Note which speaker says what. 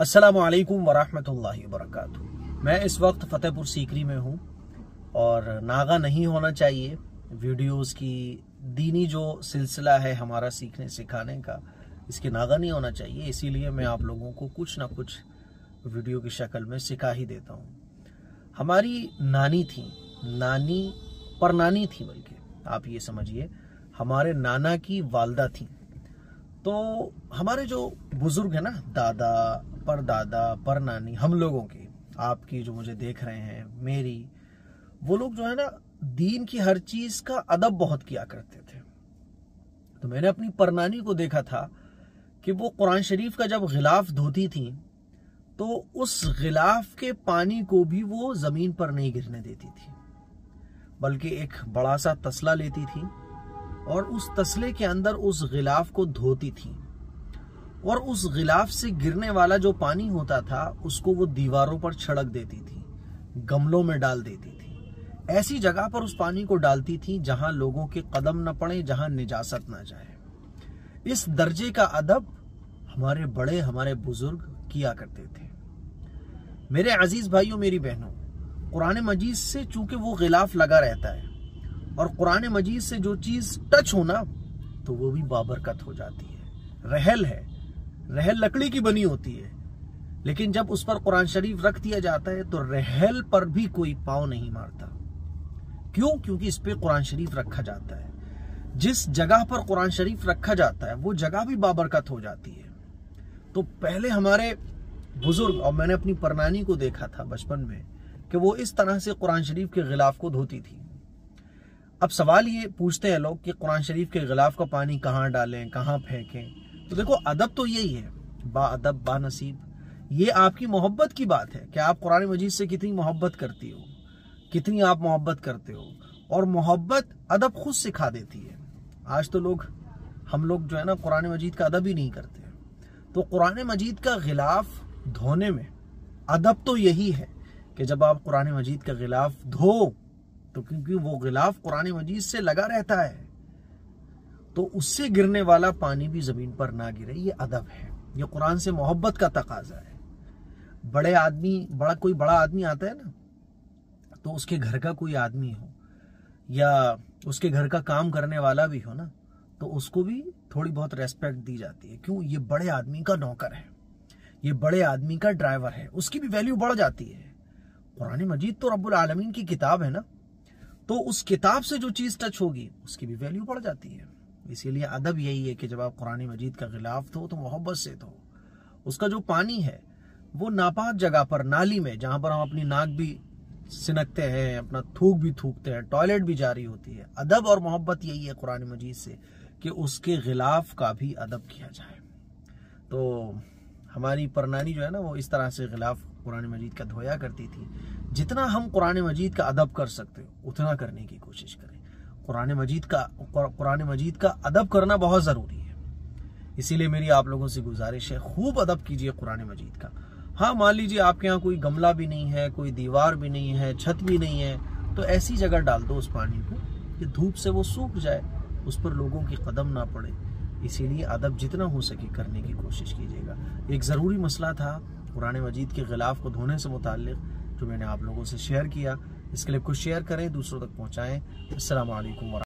Speaker 1: असलकम वरहमतुल्लाहि वबरकातुहू मैं इस वक्त फ़तेहपुर सीकरी में हूँ और नागा नहीं होना चाहिए। वीडियोस की दीनी जो सिलसिला है हमारा सीखने सिखाने का, इसके नागा नहीं होना चाहिए। इसीलिए मैं आप लोगों को कुछ ना कुछ वीडियो की शक्ल में सिखा ही देता हूँ। हमारी नानी थी, नानी पर नानी थी बल्कि, आप ये समझिए, हमारे नाना की वालदा थी। तो हमारे जो बुज़ुर्ग है ना, दादा पर दादा पर नानी हम लोगों की, आपकी जो मुझे देख रहे हैं, मेरी, वो लोग जो है ना, दीन की हर चीज़ का अदब बहुत किया करते थे। तो मैंने अपनी परनानी को देखा था कि वो कुरान शरीफ का जब गिलाफ धोती थी तो उस गिलाफ के पानी को भी वो ज़मीन पर नहीं गिरने देती थी, बल्कि एक बड़ा सा तसला लेती थी। और उस तसले के अंदर उस गिलाफ को धोती थी। और उस गिलाफ से गिरने वाला जो पानी होता था, उसको वो दीवारों पर छड़क देती थी, गमलों में डाल देती थी। ऐसी जगह पर उस पानी को डालती थी जहाँ लोगों के कदम न पड़े, जहाँ निजासत ना जाए। इस दर्जे का अदब हमारे बड़े, हमारे बुज़ुर्ग किया करते थे। मेरे अज़ीज़ भाइयों, मेरी बहनों कुरान मजीद से चूँकि वो गिलाफ लगा रहता है और कुरान मजीद से जो चीज़ टच होना तो वो भी बाबरकत हो जाती है। रहल है। रहल लकड़ी की बनी होती है। लेकिन जब उस पर कुरान शरीफ रख दिया जाता है तो रहल पर भी कोई पाव नहीं मारता। क्यों? क्योंकि इस पर कुरान शरीफ रखा जाता है। जिस जगह पर कुरान शरीफ रखा जाता है, वो जगह भी बाबरकत हो जाती है। तो पहले हमारे बुज़ुर्ग, और मैंने अपनी परनानी को देखा था बचपन में, कि वो इस तरह से कुरान शरीफ के गिलाफ को धोती थी। अब सवाल ये पूछते हैं लोग कि कुरान शरीफ के गिलाफ का पानी कहाँ डालें, कहाँ फेंकें? तो देखो, अदब तो यही है, बा अदब, बा नसीब। ये आपकी मोहब्बत की बात है कि आप कुरान मजीद से कितनी मोहब्बत करती हो, कितनी आप मोहब्बत करते हो। और मोहब्बत अदब खुद सिखा देती है। आज तो लोग, हम लोग जो है ना, कुरान मजीद का अदब ही नहीं करते तो कुरान मजीद का गिलाफ धोने में अदब तो यही है कि जब आप कुरान मजीद का गिलाफ धो तो क्योंकि वो गिलाफ कुरान मजीद से लगा रहता है तो उससे गिरने वाला पानी भी ज़मीन पर ना गिरे, ये अदब है। ये कुरान से मोहब्बत का तकाजा है। बड़े आदमी, बड़ा कोई बड़ा आदमी आता है ना तो उसके घर का कोई आदमी हो, या उसके घर का काम करने वाला भी हो ना तो उसको भी थोड़ी बहुत रेस्पेक्ट दी जाती है। क्यों? ये बड़े आदमी का नौकर है। ये बड़े आदमी का ड्राइवर है। उसकी भी वैल्यू बढ़ जाती है। कुरान मजीद तो रब्बुल आलमीन की किताब है ना तो उस किताब से जो चीज़ टच होगी, उसकी भी वैल्यू बढ़ जाती है। इसीलिए अदब यही है कि जब आप कुरान मजीद का गिलाफ दो तो मोहब्बत से दो उसका जो पानी है, वो नापाक जगह पर, नाली में, जहाँ पर हम अपनी नाक भी सिनकते हैं, अपना थूक भी थूकते हैं टॉयलेट भी जारी होती है। अदब और मोहब्बत यही है कुरान मजीद से कि उसके गिलाफ का भी अदब किया जाए। तो हमारी परनानी जो है ना, वो इस तरह से गिलाफ कुरान मजीद का धोया करती थी, जितना हम कुरान मजीद का अदब कर सकते हो, उतना करने की कोशिश करें। कुरान मजीद का कुरान मजीद का अदब करना बहुत ज़रूरी है। इसीलिए मेरी आप लोगों से गुजारिश है, खूब अदब कीजिए कुरान मजीद का। हाँ मान लीजिए आपके यहाँ कोई गमला भी नहीं है, कोई दीवार भी नहीं है, छत भी नहीं है तो ऐसी जगह डाल दो उस पानी को कि धूप से वो सूख जाए, उस पर लोगों की कदम ना पड़े। इसीलिए अदब जितना हो सके करने की कोशिश कीजिएगा। एक ज़रूरी मसला था कुरान मजीद के ख़िलाफ़ को धोने से मुतल जो मैंने आप लोगों से शेयर किया। इसके लिए कुछ शेयर करें, दूसरों तक पहुँचाएँ। असल